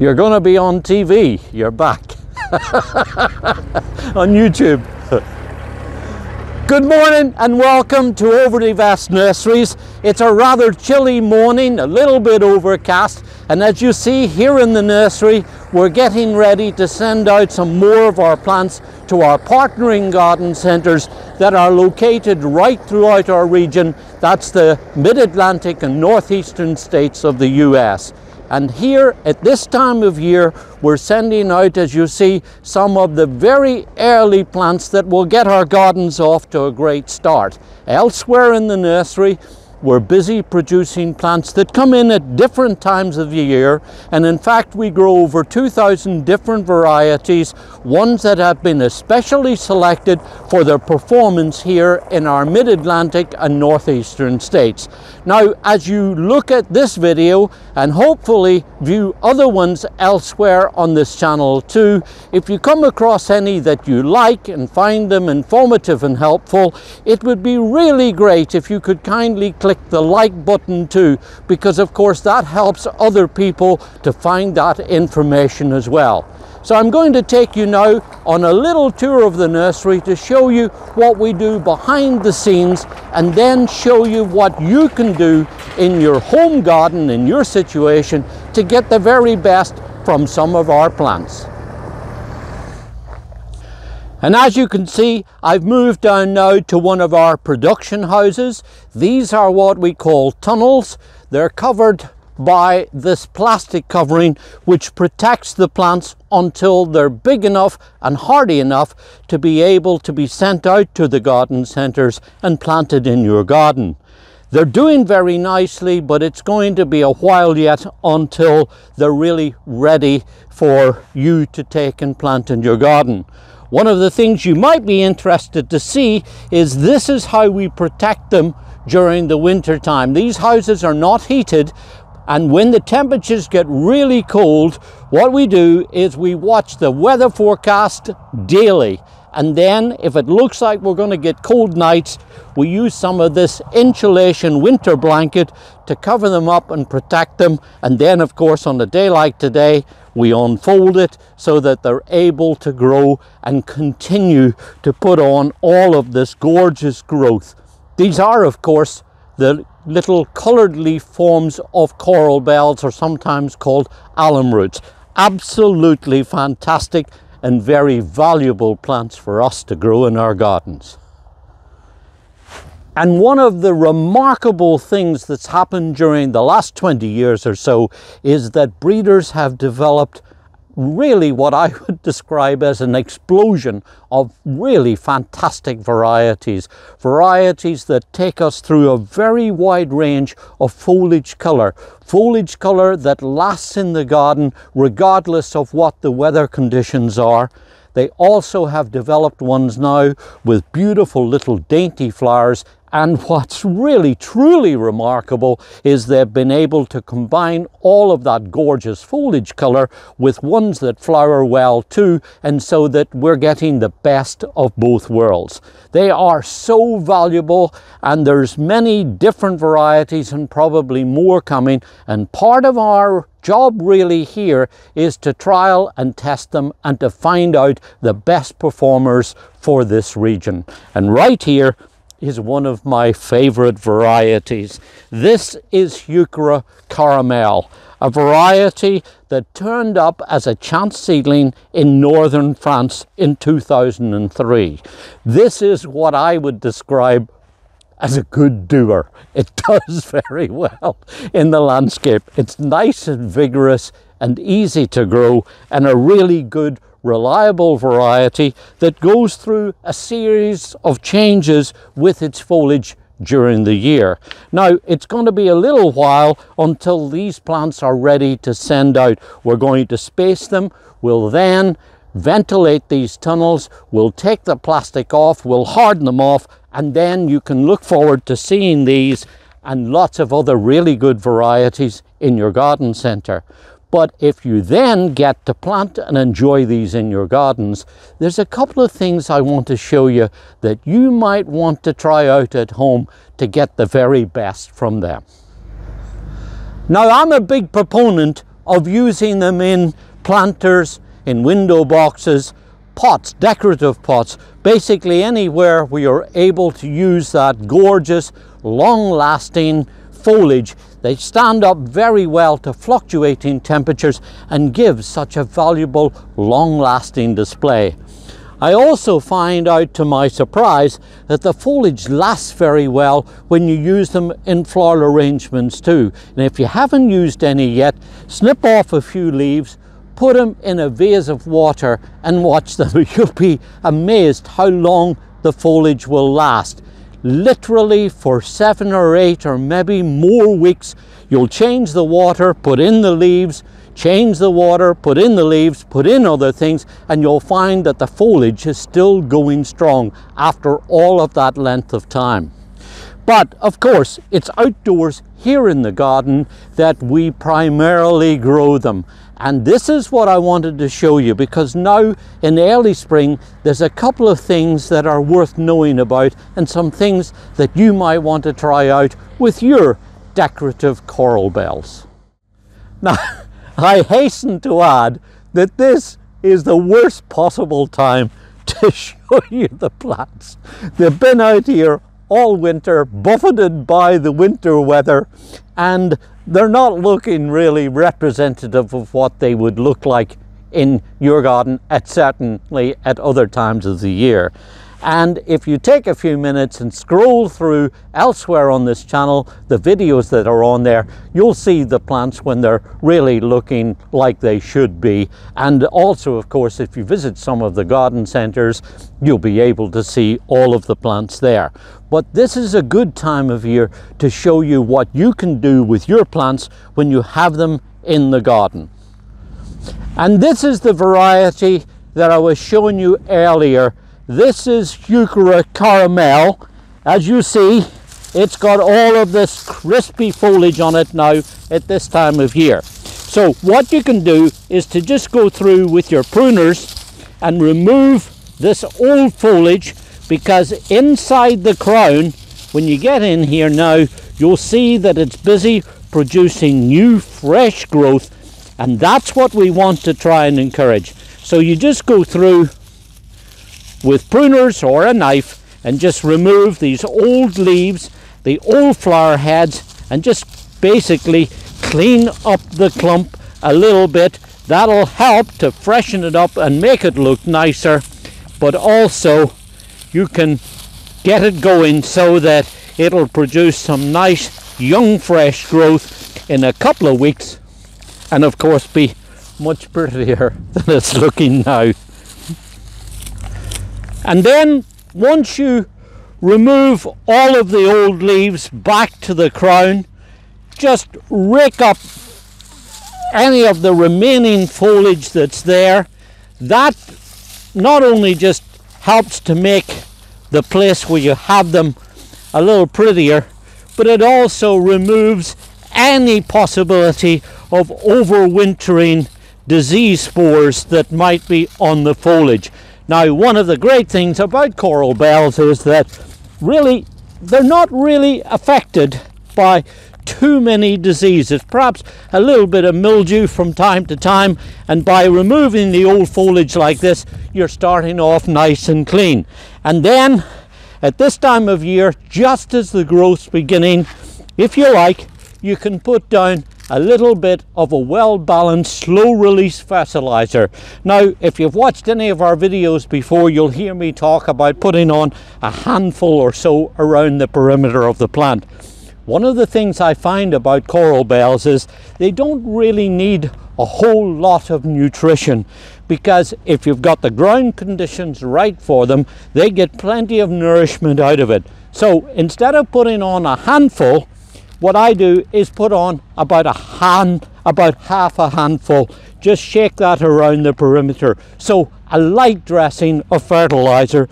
You're going to be on TV. You're back on YouTube. Good morning and welcome to Overdevest Nurseries. It's a rather chilly morning, a little bit overcast, and as you see here in the nursery, we're getting ready to send out some more of our plants to our partnering garden centres that are located right throughout our region. That's the Mid-Atlantic and Northeastern states of the US. And here at this time of year, we're sending out, as you see, some of the very early plants that will get our gardens off to a great start. Elsewhere in the nursery, we're busy producing plants that come in at different times of the year and in fact we grow over 2,000 different varieties, ones that have been especially selected for their performance here in our mid-Atlantic and northeastern states. Now as you look at this video and hopefully view other ones elsewhere on this channel too, if you come across any that you like and find them informative and helpful, it would be really great if you could kindly click click the like button too because of course that helps other people to find that information as well. So I'm going to take you now on a little tour of the nursery to show you what we do behind the scenes and then show you what you can do in your home garden, in your situation, to get the very best from some of our plants. And as you can see, I've moved down now to one of our production houses. These are what we call tunnels. They're covered by this plastic covering which protects the plants until they're big enough and hardy enough to be able to be sent out to the garden centres and planted in your garden. They're doing very nicely, but it's going to be a while yet until they're really ready for you to take and plant in your garden. One of the things you might be interested to see is this is how we protect them during the winter time. These houses are not heated and when the temperatures get really cold, what we do is we watch the weather forecast daily. And then if it looks like we're going to get cold nights, we use some of this insulation winter blanket to cover them up and protect them. And then of course on a day like today, we unfold it so that they're able to grow and continue to put on all of this gorgeous growth. These are of course the little coloured leaf forms of coral bells or sometimes called alum roots. Absolutely fantastic and very valuable plants for us to grow in our gardens. And one of the remarkable things that's happened during the last 20 years or so is that breeders have developed really what I would describe as an explosion of really fantastic varieties. Varieties that take us through a very wide range of foliage colour. Foliage colour that lasts in the garden regardless of what the weather conditions are. They also have developed ones now with beautiful little dainty flowers and what's really truly remarkable is they've been able to combine all of that gorgeous foliage color with ones that flower well too and so that we're getting the best of both worlds. They are so valuable and there's many different varieties and probably more coming and part of our job really here is to trial and test them and to find out the best performers for this region. And right here is one of my favorite varieties. This is Heuchera caramel, a variety that turned up as a chance seedling in northern France in 2003. This is what I would describe as a good doer. It does very well in the landscape. It's nice and vigorous and easy to grow and a really good reliable variety that goes through a series of changes with its foliage during the year. Now, it's going to be a little while until these plants are ready to send out. We're going to space them. We'll then ventilate these tunnels. We'll take the plastic off. We'll harden them off. And then you can look forward to seeing these and lots of other really good varieties in your garden centre. But if you then get to plant and enjoy these in your gardens, there's a couple of things I want to show you that you might want to try out at home to get the very best from them. Now I'm a big proponent of using them in planters, in window boxes, pots, decorative pots, basically anywhere we are able to use that gorgeous, long-lasting foliage. They stand up very well to fluctuating temperatures and give such a valuable, long-lasting display. I also find out to my surprise that the foliage lasts very well when you use them in floral arrangements too. And if you haven't used any yet, snip off a few leaves, put them in a vase of water and watch them. You'll be amazed how long the foliage will last. Literally for seven or eight or maybe more weeks, you'll change the water, put in the leaves, change the water, put in the leaves, put in other things, and you'll find that the foliage is still going strong after all of that length of time. But of course, it's outdoors here in the garden that we primarily grow them. And this is what I wanted to show you because now in early spring, there's a couple of things that are worth knowing about and some things that you might want to try out with your decorative coral bells. Now, I hasten to add that this is the worst possible time to show you the plants. They've been out here all winter, buffeted by the winter weather, and they're not looking really representative of what they would look like in your garden at certainly at other times of the year. And if you take a few minutes and scroll through elsewhere on this channel, the videos that are on there, you'll see the plants when they're really looking like they should be. And also, of course, if you visit some of the garden centers, you'll be able to see all of the plants there. But this is a good time of year to show you what you can do with your plants when you have them in the garden. And this is the variety that I was showing you earlier this is Heuchera caramel. As you see, it's got all of this crispy foliage on it now at this time of year. So what you can do is to just go through with your pruners and remove this old foliage because inside the crown, when you get in here now, you'll see that it's busy producing new fresh growth and that's what we want to try and encourage. So you just go through with pruners or a knife and just remove these old leaves, the old flower heads, and just basically clean up the clump a little bit. That'll help to freshen it up and make it look nicer, but also you can get it going so that it'll produce some nice young fresh growth in a couple of weeks and of course be much prettier than it's looking now. And then once you remove all of the old leaves back to the crown, just rake up any of the remaining foliage that's there. That not only just helps to make the place where you have them a little prettier, but it also removes any possibility of overwintering disease spores that might be on the foliage. Now, one of the great things about coral bells is that really they're not really affected by too many diseases, perhaps a little bit of mildew from time to time, and by removing the old foliage like this, you're starting off nice and clean. And then at this time of year, just as the growth's beginning, if you like, you can put down a little bit of a well-balanced slow release fertilizer. Now if you've watched any of our videos before you'll hear me talk about putting on a handful or so around the perimeter of the plant. One of the things I find about coral bells is they don't really need a whole lot of nutrition because if you've got the ground conditions right for them, they get plenty of nourishment out of it. So instead of putting on a handful, what I do is put on about a hand, about half a handful, just shake that around the perimeter. So a light dressing of fertilizer.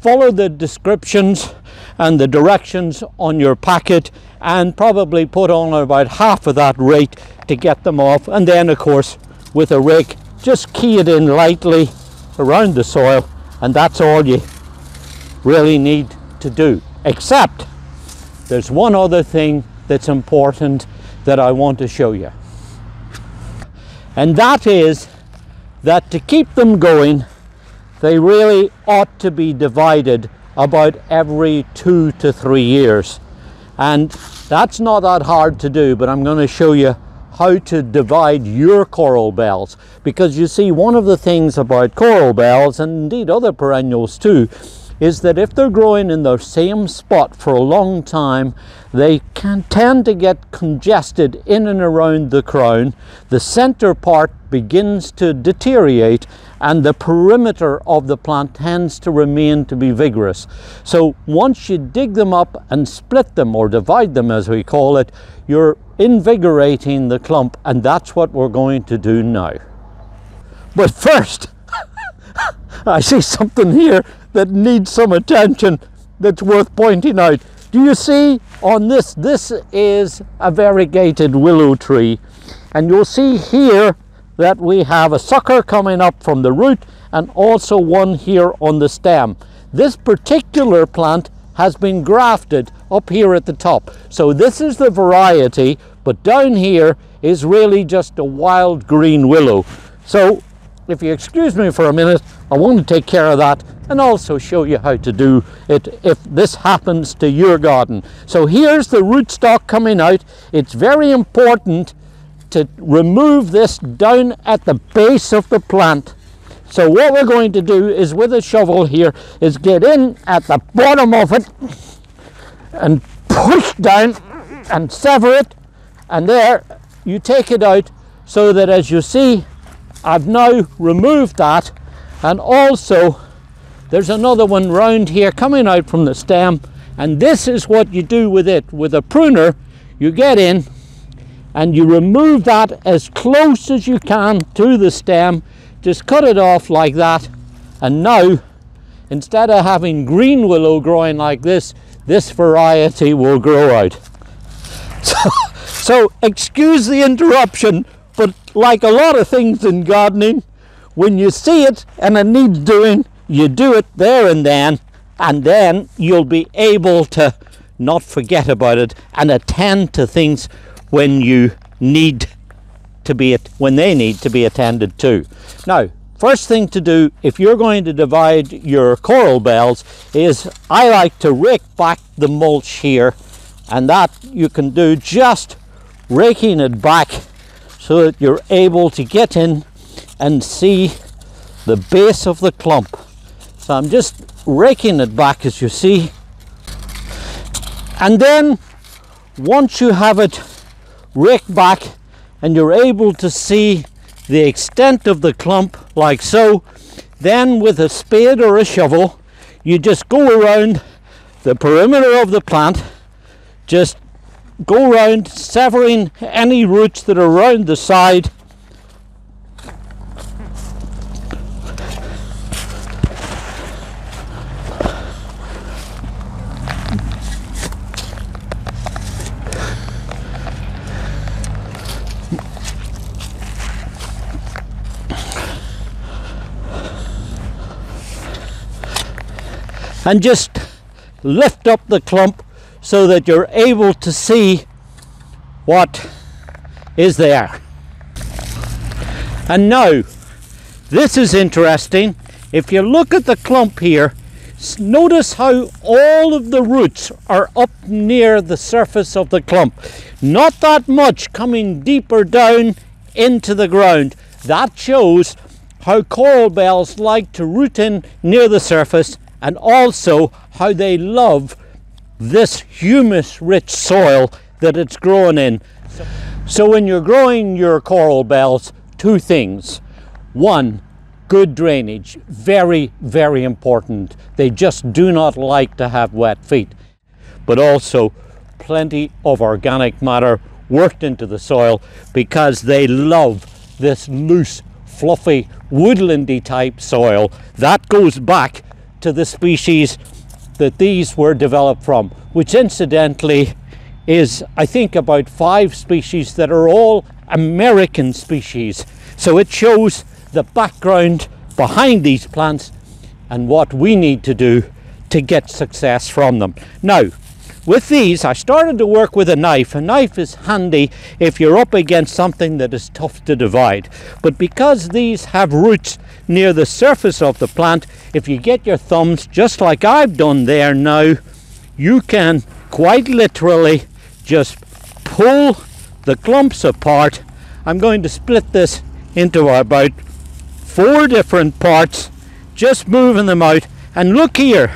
Follow the descriptions and the directions on your packet and probably put on about half of that rate to get them off. And then of course with a rake, just key it in lightly around the soil and that's all you really need to do. Except there's one other thing that's important that I want to show you. And that is that to keep them going, they really ought to be divided about every two to three years. And that's not that hard to do, but I'm going to show you how to divide your coral bells. Because you see, one of the things about coral bells, and indeed other perennials too, is that if they're growing in the same spot for a long time, they can tend to get congested in and around the crown. The center part begins to deteriorate and the perimeter of the plant tends to remain to be vigorous. So once you dig them up and split them or divide them as we call it, you're invigorating the clump and that's what we're going to do now. But first, I see something here that needs some attention that's worth pointing out. Do you see on this, this is a variegated willow tree and you'll see here that we have a sucker coming up from the root and also one here on the stem. This particular plant has been grafted up here at the top. So this is the variety, but down here is really just a wild green willow. So if you excuse me for a minute, I want to take care of that and also show you how to do it if this happens to your garden. So here's the rootstock coming out. It's very important to remove this down at the base of the plant. So what we're going to do is with a shovel here is get in at the bottom of it and push down and sever it and there you take it out so that as you see I've now removed that and also there's another one round here coming out from the stem and this is what you do with it. With a pruner you get in and you remove that as close as you can to the stem. Just cut it off like that and now instead of having green willow growing like this this variety will grow out. So, so excuse the interruption but like a lot of things in gardening, when you see it and it needs doing, you do it there and then, and then you'll be able to not forget about it and attend to things when you need to be when they need to be attended to. Now, first thing to do if you're going to divide your coral bells is I like to rake back the mulch here and that you can do just raking it back so that you're able to get in and see the base of the clump. So I'm just raking it back as you see. And then once you have it raked back and you're able to see the extent of the clump like so, then with a spade or a shovel, you just go around the perimeter of the plant, just go around severing any roots that are around the side. And just lift up the clump so that you're able to see what is there. And now, this is interesting. If you look at the clump here, notice how all of the roots are up near the surface of the clump. Not that much coming deeper down into the ground. That shows how coral bells like to root in near the surface and also how they love this humus rich soil that it's growing in. So when you're growing your coral bells, two things. One, good drainage, very, very important. They just do not like to have wet feet. But also plenty of organic matter worked into the soil because they love this loose, fluffy, woodlandy type soil. That goes back to the species that these were developed from, which incidentally is, I think, about five species that are all American species. So it shows the background behind these plants and what we need to do to get success from them. Now, with these, I started to work with a knife. A knife is handy if you're up against something that is tough to divide. But because these have roots near the surface of the plant, if you get your thumbs, just like I've done there now, you can quite literally just pull the clumps apart. I'm going to split this into about four different parts, just moving them out. And look here,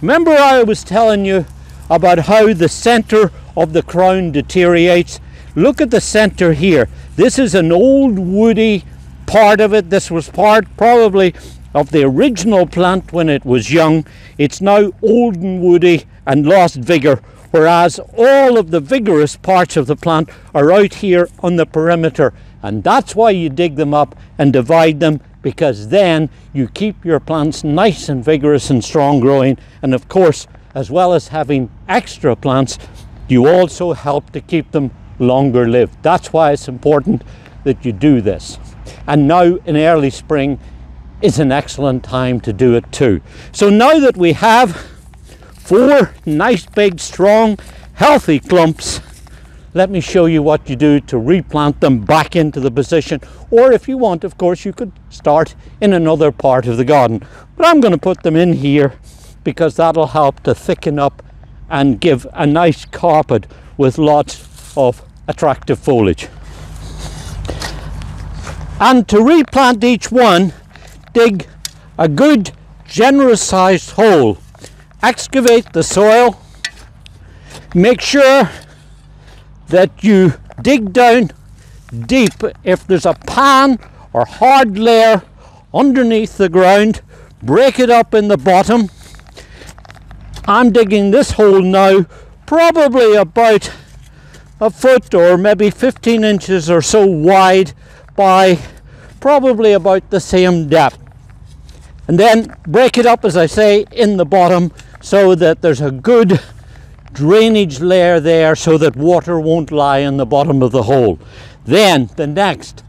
remember I was telling you about how the center of the crown deteriorates. Look at the center here. This is an old woody part of it. This was part probably of the original plant when it was young. It's now old and woody and lost vigor, whereas all of the vigorous parts of the plant are out here on the perimeter. And that's why you dig them up and divide them because then you keep your plants nice and vigorous and strong growing. And of course, as well as having extra plants, you also help to keep them longer lived. That's why it's important that you do this. And now in early spring is an excellent time to do it too. So now that we have four nice big strong healthy clumps let me show you what you do to replant them back into the position or if you want of course you could start in another part of the garden but I'm going to put them in here because that'll help to thicken up and give a nice carpet with lots of attractive foliage. And to replant each one, dig a good generous sized hole. Excavate the soil. Make sure that you dig down deep if there's a pan or hard layer underneath the ground break it up in the bottom I'm digging this hole now probably about a foot or maybe 15 inches or so wide by probably about the same depth. And then break it up, as I say, in the bottom so that there's a good drainage layer there so that water won't lie in the bottom of the hole. Then the next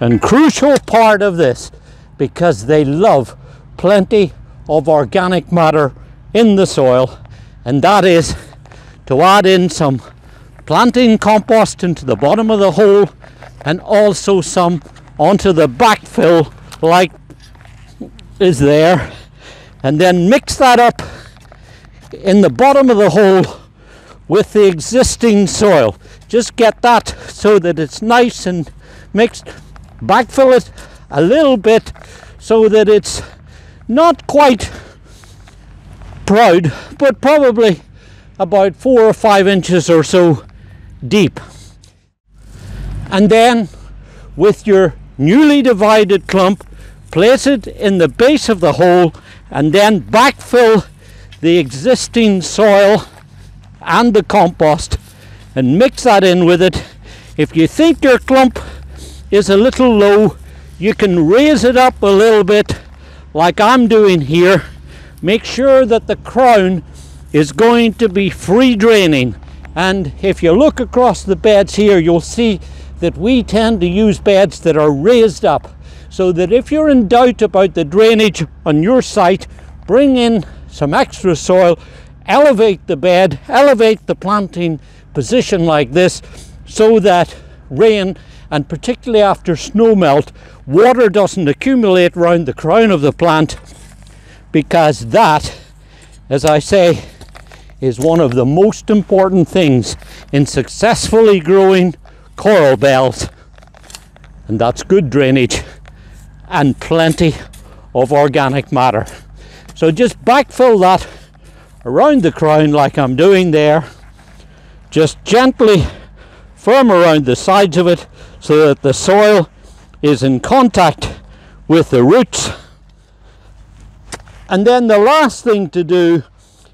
and crucial part of this, because they love plenty of organic matter in the soil and that is to add in some planting compost into the bottom of the hole and also some onto the backfill like is there and then mix that up in the bottom of the hole with the existing soil just get that so that it's nice and mixed backfill it a little bit so that it's not quite proud, but probably about four or five inches or so deep. And then with your newly divided clump, place it in the base of the hole and then backfill the existing soil and the compost and mix that in with it. If you think your clump is a little low, you can raise it up a little bit like I'm doing here make sure that the crown is going to be free draining and if you look across the beds here you'll see that we tend to use beds that are raised up so that if you're in doubt about the drainage on your site bring in some extra soil elevate the bed elevate the planting position like this so that rain and particularly after snow melt water doesn't accumulate around the crown of the plant because that, as I say, is one of the most important things in successfully growing coral bells. And that's good drainage and plenty of organic matter. So just backfill that around the crown like I'm doing there. Just gently firm around the sides of it so that the soil is in contact with the roots and then the last thing to do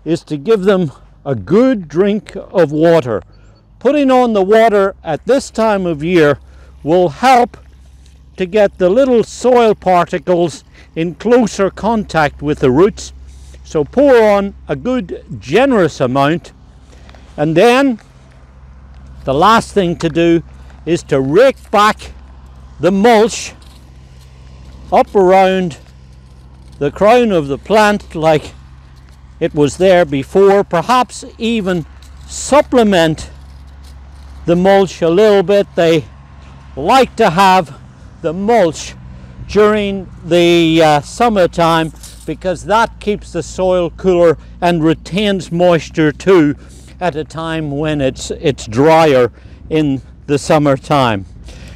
is to give them a good drink of water. Putting on the water at this time of year will help to get the little soil particles in closer contact with the roots. So pour on a good generous amount and then the last thing to do is to rake back the mulch up around the crown of the plant like it was there before, perhaps even supplement the mulch a little bit. They like to have the mulch during the uh, summertime because that keeps the soil cooler and retains moisture too at a time when it's it's drier in the summertime.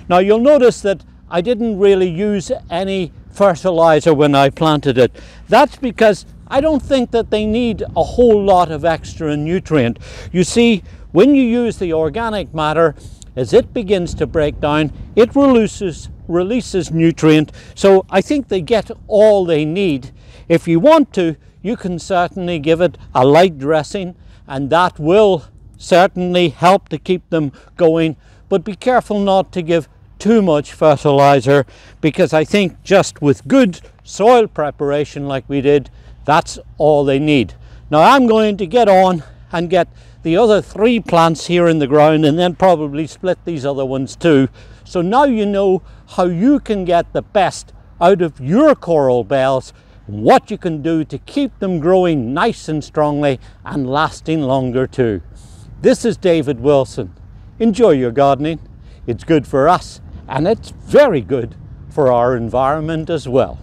Now you'll notice that I didn't really use any fertilizer when I planted it. That's because I don't think that they need a whole lot of extra nutrient. You see, when you use the organic matter, as it begins to break down, it releases, releases nutrient. So I think they get all they need. If you want to, you can certainly give it a light dressing and that will certainly help to keep them going. But be careful not to give too much fertilizer because I think just with good soil preparation like we did, that's all they need. Now I'm going to get on and get the other three plants here in the ground and then probably split these other ones too. So now you know how you can get the best out of your coral bells what you can do to keep them growing nice and strongly and lasting longer too. This is David Wilson. Enjoy your gardening. It's good for us and it's very good for our environment as well.